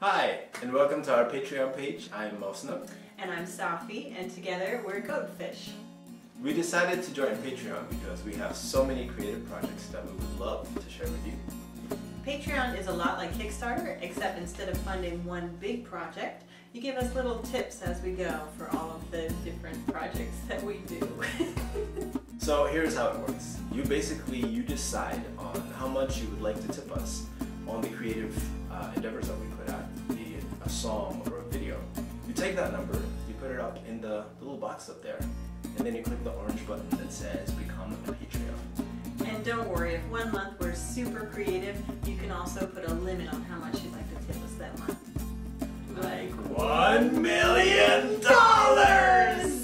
Hi, and welcome to our Patreon page. I'm Mosno. And I'm Sahffi, and together we're Goatfish. We decided to join Patreon because we have so many creative projects that we would love to share with you. Patreon is a lot like Kickstarter, except instead of funding one big project, you give us little tips as we go for all of the different projects that we do. so here's how it works. You basically, you decide on how much you would like to tip us on the creative uh, endeavors that we put out, a song or a video. You take that number, you put it up in the little box up there, and then you click the orange button that says Become a Patreon. And don't worry, if one month we're super creative, you can also put a limit on how much you'd like to tip us that month. Like one million dollars!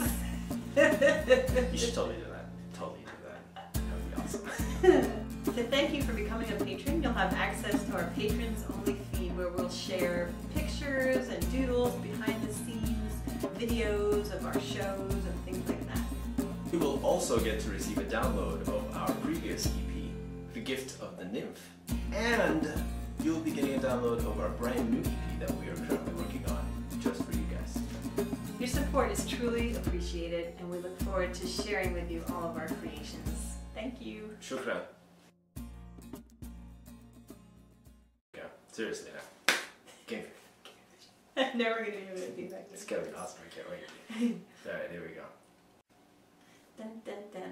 you should totally do that. Totally do that. That would be awesome. To thank you for becoming a patron, you'll have access to our patrons only where we'll share pictures and doodles, behind the scenes, videos of our shows and things like that. You will also get to receive a download of our previous EP, The Gift of the Nymph, and you'll be getting a download of our brand new EP that we are currently working on just for you guys. Your support is truly appreciated and we look forward to sharing with you all of our creations. Thank you. Shukran. Seriously, no. Game I'm never gonna be able to do that. It's gonna be awesome. I can't wait. All right, here we go. Dun, dun, dun,